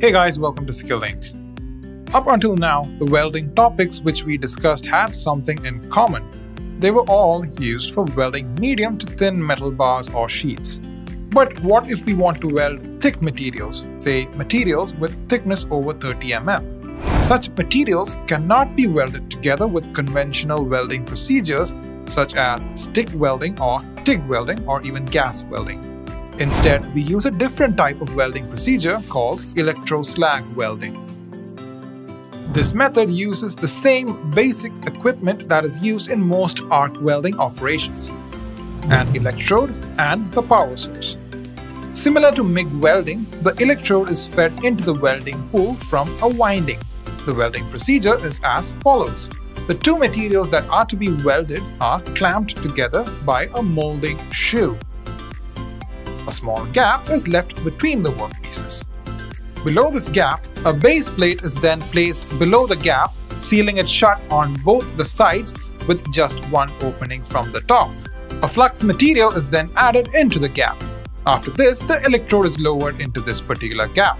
Hey guys, welcome to Skill-Lync. Up until now, the welding topics which we discussed had something in common. They were all used for welding medium to thin metal bars or sheets. But what if we want to weld thick materials, say materials with thickness over 30 mm? Such materials cannot be welded together with conventional welding procedures such as stick welding or TIG welding or even gas welding. Instead, we use a different type of welding procedure called electroslag welding. This method uses the same basic equipment that is used in most arc welding operations an electrode and the power source. Similar to MIG welding, the electrode is fed into the welding pool from a winding. The welding procedure is as follows. The two materials that are to be welded are clamped together by a molding shoe. A small gap is left between the workpieces. Below this gap, a base plate is then placed below the gap, sealing it shut on both the sides with just one opening from the top. A flux material is then added into the gap. After this, the electrode is lowered into this particular gap.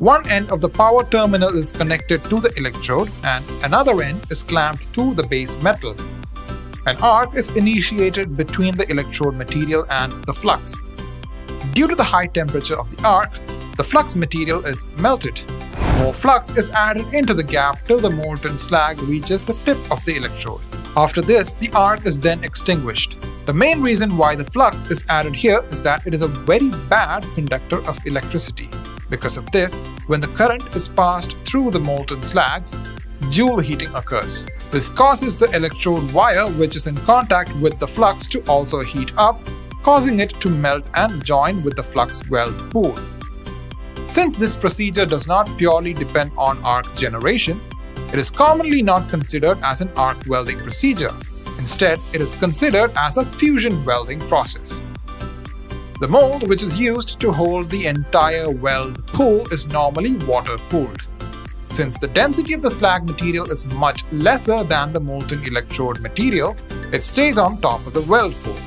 One end of the power terminal is connected to the electrode and another end is clamped to the base metal. An arc is initiated between the electrode material and the flux. Due to the high temperature of the arc, the flux material is melted. More flux is added into the gap till the molten slag reaches the tip of the electrode. After this, the arc is then extinguished. The main reason why the flux is added here is that it is a very bad conductor of electricity. Because of this, when the current is passed through the molten slag, Joule heating occurs. This causes the electrode wire which is in contact with the flux to also heat up, causing it to melt and join with the flux weld pool. Since this procedure does not purely depend on arc generation, it is commonly not considered as an arc welding procedure. Instead, it is considered as a fusion welding process. The mold which is used to hold the entire weld pool is normally water-cooled. Since the density of the slag material is much lesser than the molten electrode material, it stays on top of the weld pool.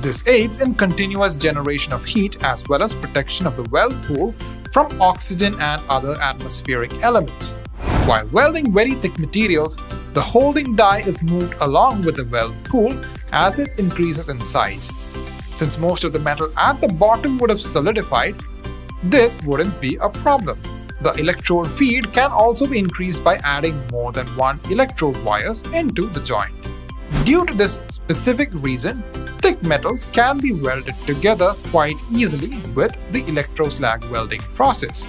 This aids in continuous generation of heat as well as protection of the weld pool from oxygen and other atmospheric elements. While welding very thick materials, the holding die is moved along with the weld pool as it increases in size. Since most of the metal at the bottom would have solidified, this wouldn't be a problem. The electrode feed can also be increased by adding more than one electrode wires into the joint. Due to this specific reason, thick metals can be welded together quite easily with the electroslag welding process.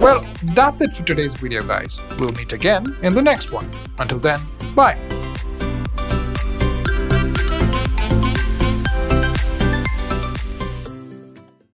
Well, that's it for today's video guys. We'll meet again in the next one. Until then, bye!